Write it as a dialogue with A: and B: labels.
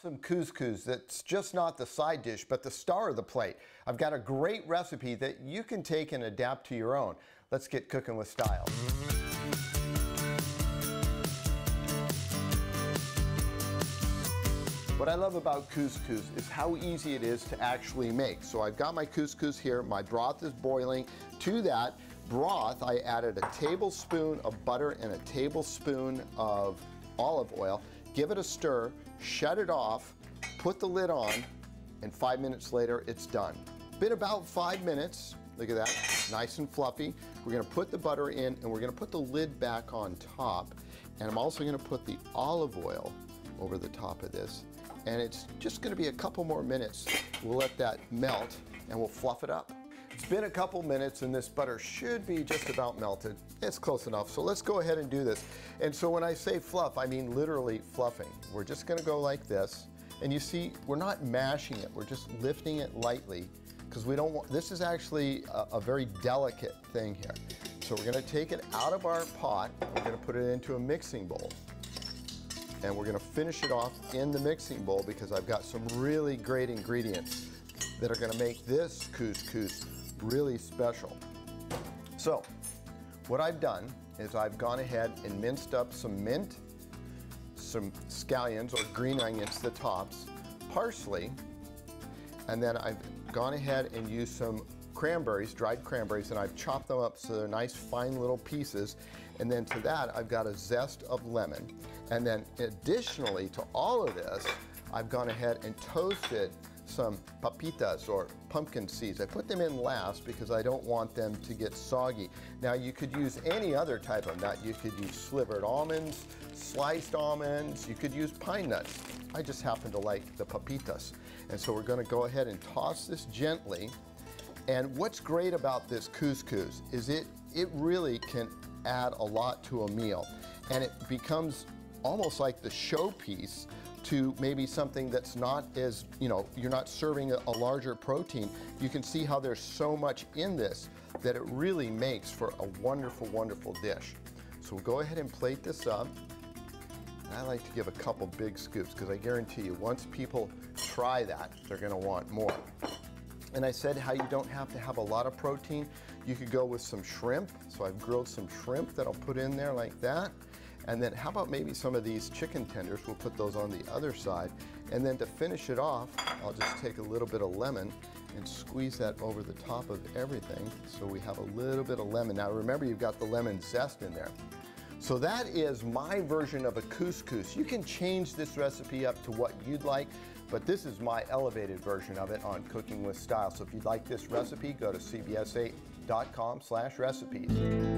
A: some couscous that's just not the side dish, but the star of the plate. I've got a great recipe that you can take and adapt to your own. Let's get cooking with style. What I love about couscous is how easy it is to actually make. So I've got my couscous here, my broth is boiling. To that broth, I added a tablespoon of butter and a tablespoon of olive oil. Give it a stir, shut it off, put the lid on, and five minutes later, it's done. Been about five minutes, look at that, nice and fluffy. We're gonna put the butter in and we're gonna put the lid back on top. And I'm also gonna put the olive oil over the top of this. And it's just gonna be a couple more minutes. We'll let that melt and we'll fluff it up. It's been a couple minutes and this butter should be just about melted. It's close enough, so let's go ahead and do this. And so when I say fluff, I mean literally fluffing. We're just gonna go like this. And you see, we're not mashing it, we're just lifting it lightly because we don't want, this is actually a, a very delicate thing here. So we're gonna take it out of our pot, we're gonna put it into a mixing bowl and we're gonna finish it off in the mixing bowl because I've got some really great ingredients that are gonna make this couscous really special. So, what I've done is I've gone ahead and minced up some mint, some scallions or green onions, the tops, parsley, and then I've gone ahead and used some cranberries, dried cranberries, and I've chopped them up so they're nice fine little pieces. And then to that, I've got a zest of lemon. And then additionally to all of this, I've gone ahead and toasted some pepitas or pumpkin seeds. I put them in last because I don't want them to get soggy. Now you could use any other type of nut. You could use slivered almonds, sliced almonds, you could use pine nuts. I just happen to like the pepitas. And so we're gonna go ahead and toss this gently. And what's great about this couscous is it, it really can add a lot to a meal. And it becomes almost like the showpiece to maybe something that's not as, you know, you're not serving a, larger protein, you can see how there's so much in this that it really makes for a wonderful, wonderful dish. So we'll go ahead and plate this up. I like to give a couple big scoops because I guarantee you once people try that, they're gonna want more. And I said how you don't have to have a lot of protein. You could go with some shrimp. So I've grilled some shrimp that I'll put in there like that. And then how about maybe some of these chicken tenders, we'll put those on the other side. And then to finish it off, I'll just take a little bit of lemon and squeeze that over the top of everything so we have a little bit of lemon. Now remember you've got the lemon zest in there. So that is my version of a couscous. You can change this recipe up to what you'd like, but this is my elevated version of it on Cooking with Style. So if you'd like this recipe, go to cbs8.com slash recipes.